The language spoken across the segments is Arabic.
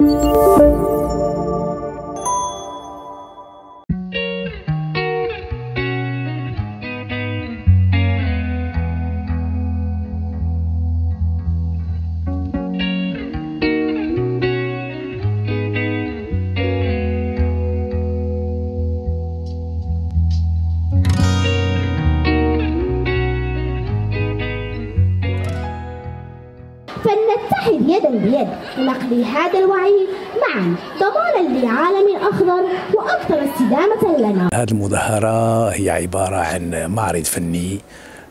Música بيد لنقضي هذا الوعي معا. ضمانا لعالم أخضر وأكثر استدامة لنا. هذه المظاهرة هي عبارة عن معرض فني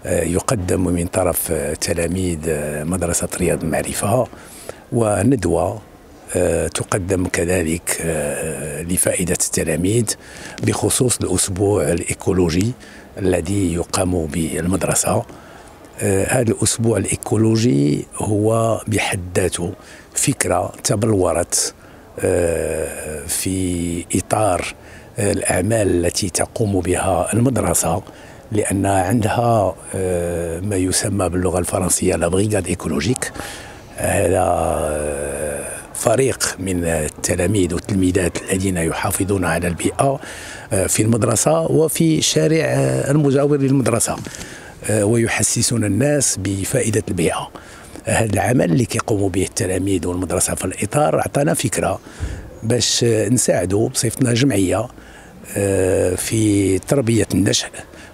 آه، يقدم من طرف آه، تلاميذ آه، مدرسة رياض المعرفة. وندوة تقدم كذلك لفائدة التلاميذ بخصوص الأسبوع الإيكولوجي الذي يقام بالمدرسة هذا الأسبوع الإيكولوجي هو بحد ذاته فكرة تبلورت في إطار الأعمال التي تقوم بها المدرسة لأن عندها آه، ما يسمى باللغة الفرنسية la brigade écologique هذا آه، فريق من التلاميذ والتلميذات الذين يحافظون على البيئة آه، في المدرسة وفي الشارع المجاور للمدرسة. ويحسسون الناس بفائدة البيئة. هذا العمل اللي كيقوموا به التلاميذ والمدرسة في الإطار أعطانا فكرة باش نساعدوا بصفتنا جمعية في تربية النشء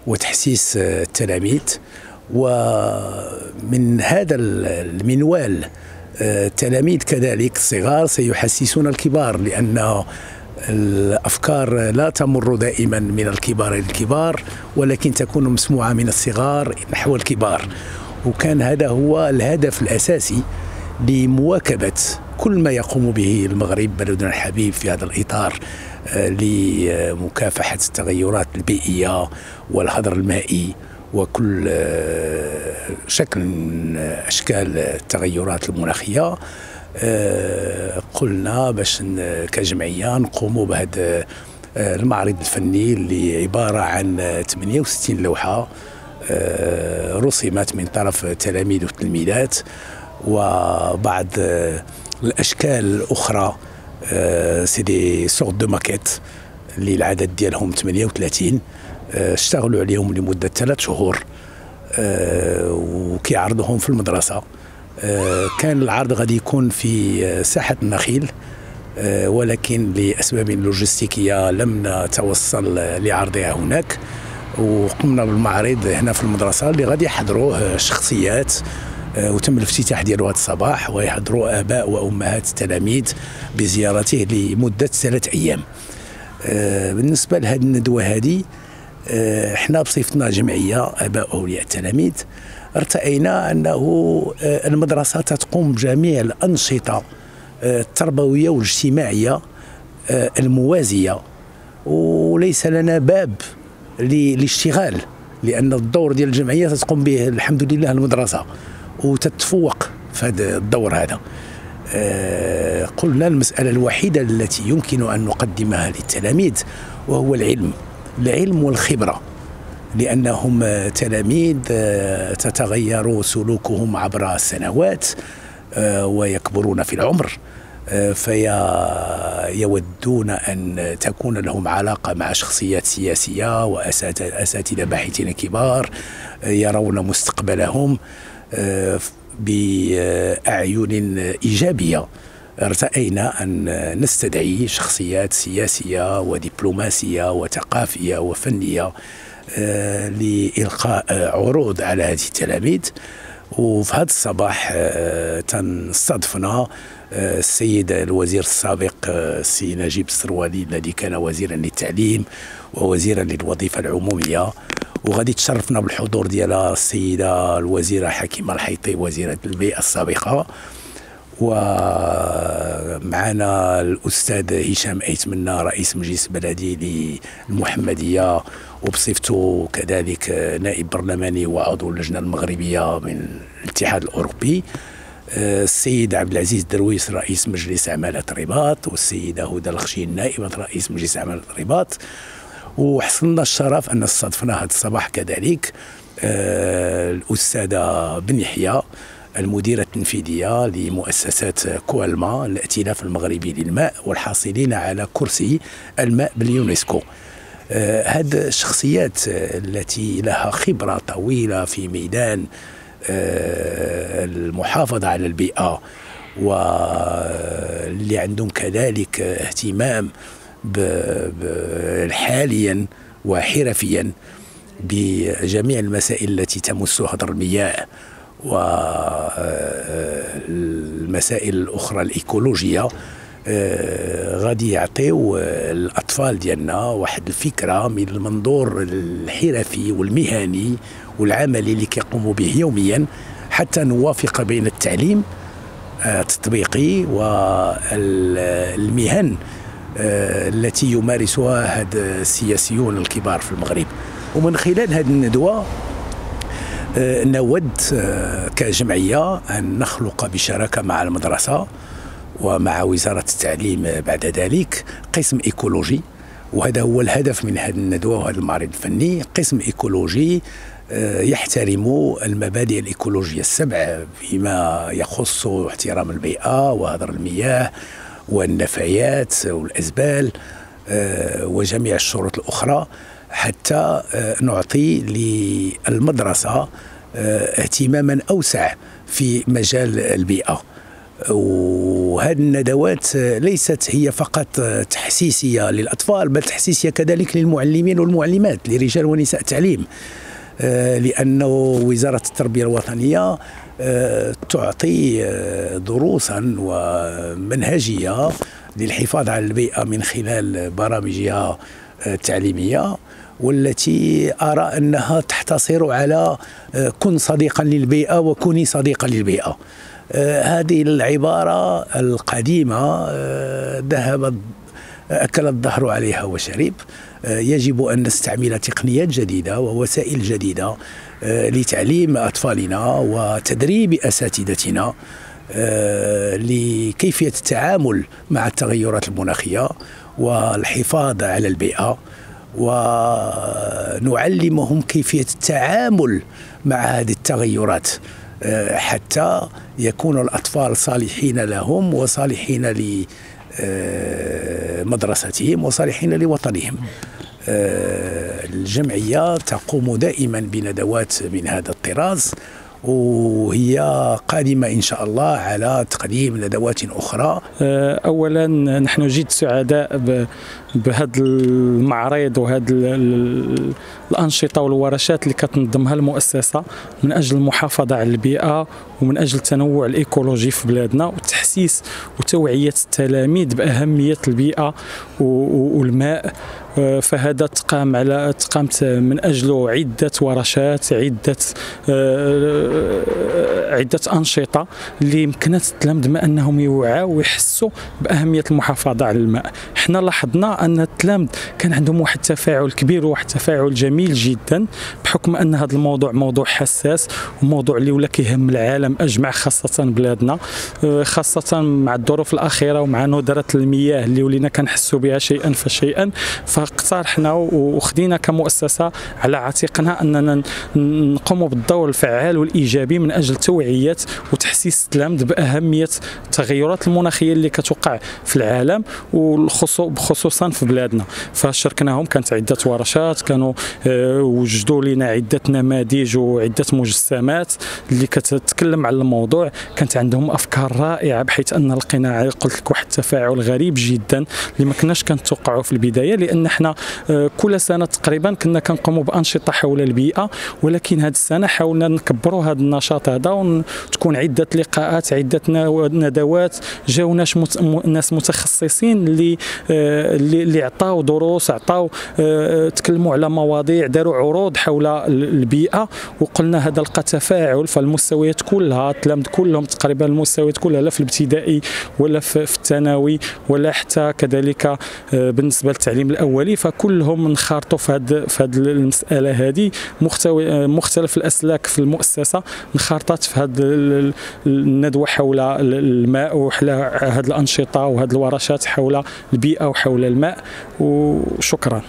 وتحسيس التلاميذ. ومن هذا المنوال التلاميذ كذلك الصغار سيحسسون الكبار لأن الأفكار لا تمر دائما من الكبار إلى الكبار ولكن تكون مسموعة من الصغار نحو الكبار. وكان هذا هو الهدف الأساسي لمواكبة كل ما يقوم به المغرب بلدنا الحبيب في هذا الإطار لمكافحة التغيرات البيئية والهدر المائي وكل آه، شكل من أشكال التغيرات المناخية. آه، قلنا باش كجمعية نقوموا بهذا آه، المعرض الفني اللي عبارة عن 68 لوحة رسمت من طرف تلاميذ وتلميذات وبعض الأشكال الأخرى آه، c'est des sortes de maquettes اللي العدد ديالهم 38 آه، اشتغلوا عليهم لمدة ثلاث شهور آه، وكيعرضوهم في المدرسة. كان العرض غادي يكون في ساحة النخيل ولكن لأسباب لوجستيكية لم نتوصل لعرضها هناك. وقمنا بالمعرض هنا في المدرسة اللي غادي يحضروه شخصيات آه، وتم الافتتاح ديالو هذا الصباح ويحضروا آباء وأمهات التلاميذ بزيارته لمدة ثلاث أيام. آه، بالنسبة لهذه الندوة هذه آه، إحنا بصفتنا جمعية آباء واولياء التلاميذ ارتأينا أنه المدرسة تقوم بجميع الأنشطة التربوية والاجتماعية الموازية. وليس لنا باب للاشتغال لأن الدور ديال الجمعية تقوم به الحمد لله المدرسة وتتفوق في هذا الدور هذا. آه، قلنا المسألة الوحيدة التي يمكن أن نقدمها للتلاميذ وهو العلم. العلم والخبرة لأنهم تلاميذ آه، تتغير سلوكهم عبر السنوات آه، ويكبرون في العمر فيودون أن تكون لهم علاقة مع شخصيات سياسية وأساتذة باحثين كبار يرون مستقبلهم بأعين إيجابية. ارتأينا أن نستدعي شخصيات سياسية ودبلوماسية وثقافية وفنية آه، لإلقاء عروض على هذه التلاميذ. وفي هذا الصباح آه، تنستضفنا آه، السيد الوزير السابق السي نجيب السروالي الذي كان وزيرا للتعليم ووزيرا للوظيفة العمومية. وغادي تشرفنا بالحضور ديالها السيدة الوزيرة حكيمة الحيطي وزيرة البيئه السابقة. ومعنا الأستاذ هشام ايتمنا رئيس مجلس بلدي للمحمدية وبصفته كذلك نائب برلماني وعضو اللجنة المغربية من الاتحاد الأوروبي السيد عبد العزيز درويس رئيس مجلس عمالة الرباط والسيدة هدى الخشين نائبة رئيس مجلس عمالة الرباط. وحصلنا الشرف أن استضفنا هذا الصباح كذلك آه الأستاذة بن يحيى. المديرة التنفيذية لمؤسسات كوالما الائتلاف المغربي للماء والحاصلين على كرسي الماء باليونسكو. هذه الشخصيات التي لها خبرة طويلة في ميدان المحافظة على البيئة واللي عندهم كذلك اهتمام حاليا وحرفيا بجميع المسائل التي تمس هدر المياه. والمسائل الأخرى الإيكولوجية آه، غادي يعطيو الأطفال ديالنا واحد الفكرة من المنظور الحرفي والمهني والعملي اللي كيقوموا به يوميا حتى نوافق بين التعليم التطبيقي والمهن آه، التي يمارسها هاد السياسيون الكبار في المغرب. ومن خلال هذه الندوة آه، نود آه، كجمعية أن نخلق بشراكة مع المدرسة ومع وزارة التعليم بعد ذلك قسم إيكولوجي. وهذا هو الهدف من هذه الندوه وهذا المعرض الفني. قسم إيكولوجي يحترم المبادئ الإيكولوجية السبع فيما يخص احترام البيئة وهدر المياه والنفايات والأزبال آه، وجميع الشروط الأخرى. حتى آه، نعطي للمدرسة آه، اهتماما أوسع في مجال البيئة. وهذه الندوات ليست هي فقط تحسيسية للأطفال بل تحسيسية كذلك للمعلمين والمعلمات لرجال ونساء التعليم لأنه وزارة التربية الوطنية آه، تعطي آه، دروسا ومنهجية للحفاظ على البيئة من خلال برامجها التعليمية والتي أرى أنها تحتصر على آه، كن صديقا للبيئة وكوني صديقا للبيئة. هذه العبارة القديمة ذهب أكل الظهر عليها وشرب يجب أن نستعمل تقنيات جديدة ووسائل جديدة آه، لتعليم أطفالنا وتدريب أساتذتنا آه، لكيفية التعامل مع التغيرات المناخية والحفاظ على البيئة ونعلمهم كيفية التعامل مع هذه التغيرات آه، حتى يكون الأطفال صالحين لهم وصالحين لمدرستهم وصالحين لوطنهم. آه، الجمعية تقوم دائما بندوات من هذا الطراز وهي قادمة إن شاء الله على تقديم ندوات أخرى. آه، أولا نحن جد سعداء بهذا المعرض وهذا الأنشطة والورشات اللي كتنظمها المؤسسة من أجل المحافظة على البيئة ومن أجل التنوع الإيكولوجي في بلادنا وتحسيس وتوعية التلاميذ بأهمية البيئة والماء. فهذا تقام على تقامت من أجله عدة ورشات عدة آه، عدة أنشطة اللي يمكنت التلاميذ ما أنهم يوعوا ويحسوا بأهمية المحافظة على الماء. حنا لاحظنا أن التلاميذ كان عندهم واحد التفاعل كبير وواحد التفاعل جميل جدا. بحكم أن هذا الموضوع موضوع حساس وموضوع اللي ولا كيهم العالم أجمع خاصة بلادنا آه، خاصة مع الظروف الأخيرة ومع ندرة المياه اللي ولينا كنحسوا بها شيئا فشيئا. فاقترحنا وخدينا كمؤسسة على عاتقنا أننا نقوم بالدور الفعال والإيجابي من أجل توعية وتحسيس التلامذ بأهمية التغيرات المناخية اللي كتوقع في العالم وخصوصا في بلادنا. فشاركناهم كانت عدة ورشات كانوا آه، وجدوا لنا عده نماذج وعدة مجسمات اللي كتتكلم على الموضوع. كانت عندهم أفكار رائعة بحيث أن لقينا قلت لك واحد التفاعل غريب جدا اللي ما كناش كنتوقعوا في البداية لأن إحنا آه، كل سنة تقريبا كنا كنقوموا بأنشطة حول البيئة. ولكن هذه السنة حاولنا نكبروا هذا النشاط هذا وتكون عدة لقاءات عدة ندوات. جاو ناس ناس متخصصين اللي آه، اللي عطاو دروس عطاو آه، تكلموا على مواضيع داروا عروض حول البيئة وقلنا هذا لقى تفاعل فالمستويات كلها التلامذ كلهم تقريبا المستويات كلها لا في الابتدائي ولا في الثانوي ولا حتى كذلك بالنسبة للتعليم الأولي فكلهم انخرطوا في هذه في هذه المسألة هذه مختوي مختلف الأسلاك في المؤسسة انخرطت في هذه الندوة حول الماء وحول هذه الأنشطة وهذه الورشات حول البيئة وحول الماء. وشكرا.